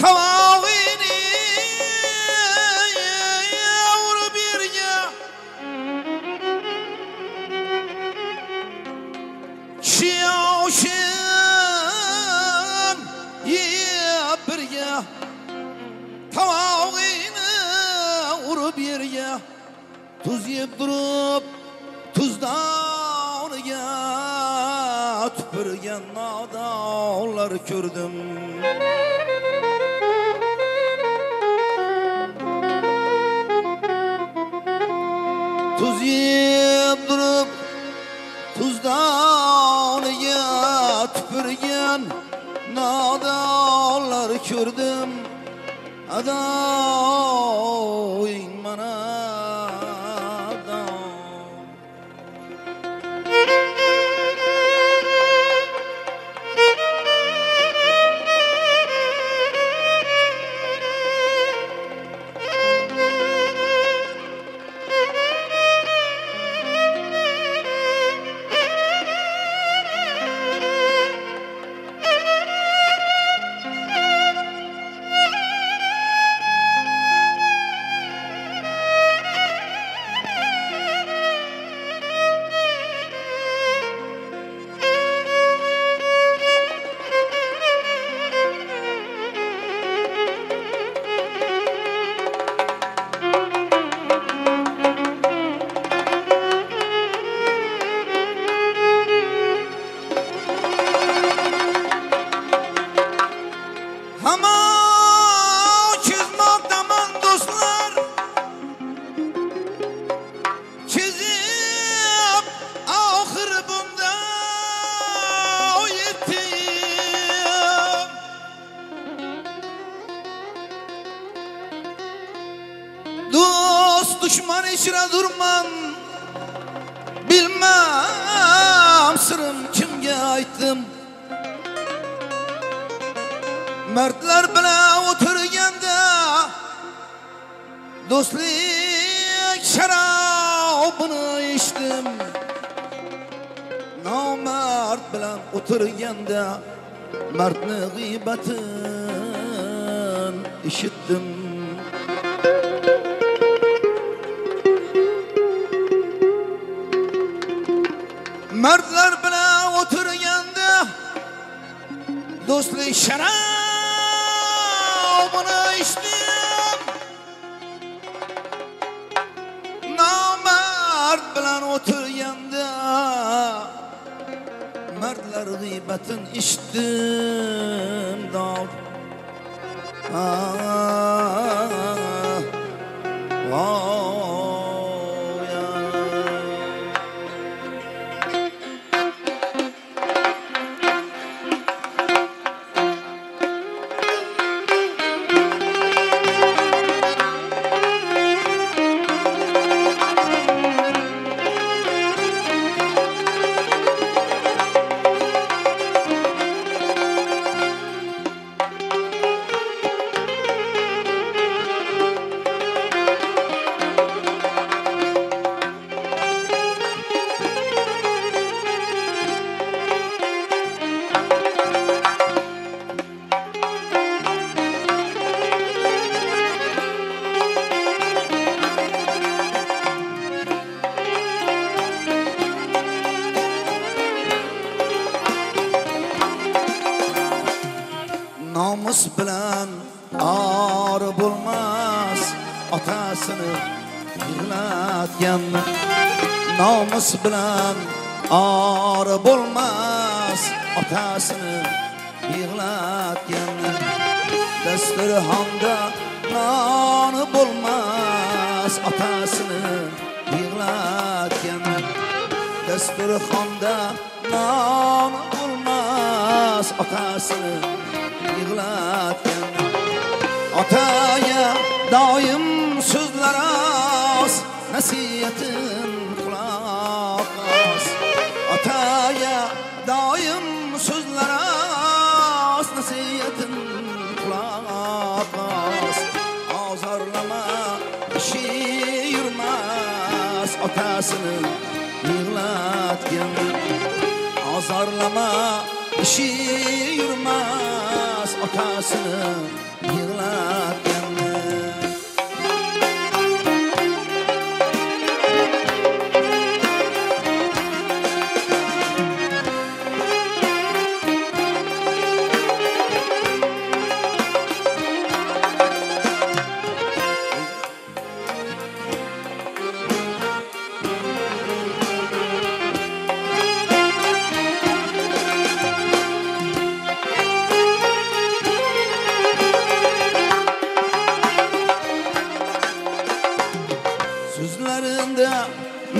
Tavağını Yavru birge Şavşın birge Tavağını Vurup yerge Tuz yiyip durup Tuzdan ya tüpürgen nadağlar gördüm Tuz yiyip durup Tuzdan ya tüpürgen nadağlar gördüm İçine durman Bilmem sırrım kimge aytdım Mertler bilan o'tirganda do'stlik sharobini ichdim nomard bilan o'tirganda mardni g'iybatin eshitdim mardlar bilan o'tirganda do'stlik sharobini ichdim nomard bilan o'tirganda mardlar g'iybatin eshitdim dov Ah, oh, nomus bilan or bo'lmas otasini yig'latgan nomus bilan or bo'lmas otasini yig'latgan dasturxonda non bo'lmas otasini yig'latgan dasturxonda non bo'lmas otasini yig'latgan otaya doim so'zlar oz nasihatin quloq os otaya doim so'zlar oz nasihatin quloq os ozorlama ishi yurmas otasini yig'latgan Zarlama işi yürümez Atasını yığlatkenni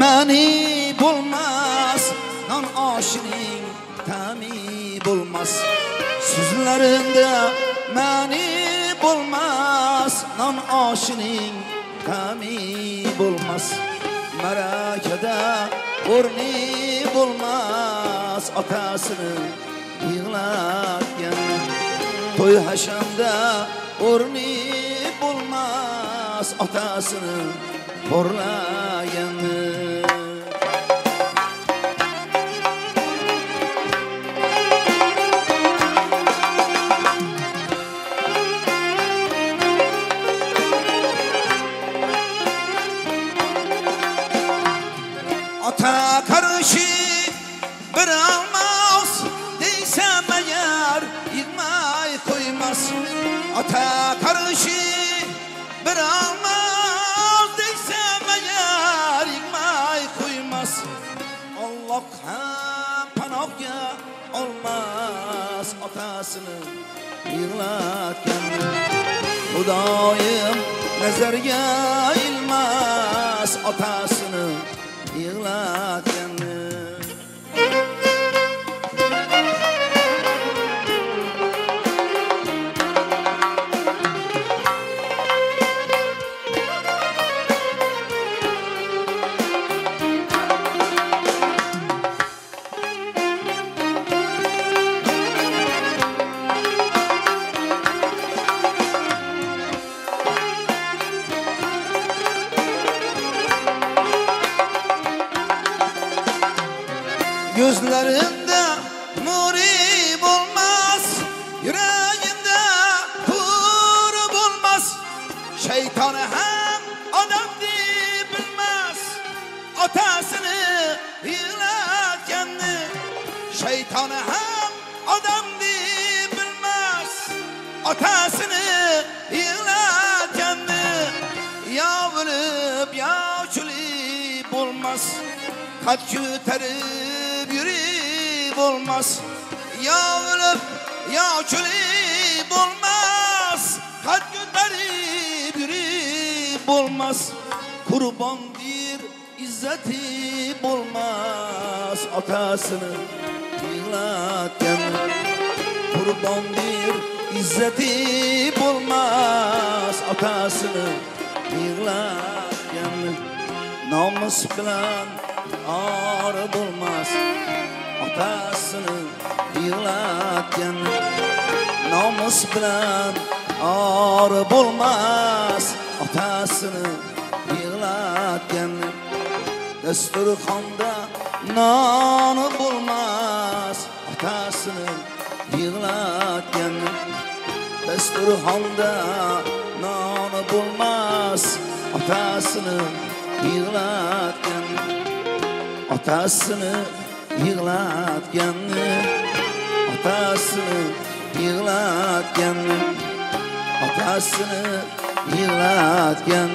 məni bulmaz Nan aşinin təmi bulmaz. Sözlərində məni bulmaz Nan aşinin təmi bulmaz. Mərakədə urni bulmaz Atasını yığlarkən Toy haşamda urni bulmaz Atasını horlayanı Ata karışı bir almaz Değsem eğer yıkmay koymaz Allah hem panahya olmaz Atasını yığlatken Hudayım nezerge ilmez Atasını yığlatken Gözlerinde murim olmaz Yüreğinde hur bulmaz. Şeytanı hem adam bilmez Atasını yığlat kendi. Şeytanı hem adam bilmez Atasını yığlat kendi. Ya ölüp ya çülüp olmaz Kaç küterip yürüyüp olmaz. Ya ölüp ya çölüp olmaz. Kaç küterip yürüyüp olmaz. Kurban bir izzeti olmaz. Atasını yığlatken Kurban bir izzeti olmaz. Atasını yığlatken Namus bilan ar bulmaz Atasını yığlatken Namus bilan ar bulmaz. Atasını yığlatken Dasturxonda non bulmaz. Atasını yığlatken Dasturxonda non bulmaz. Atasını yığlatken Atasını yığlatken Atasını yığlatken Atasını yığlatken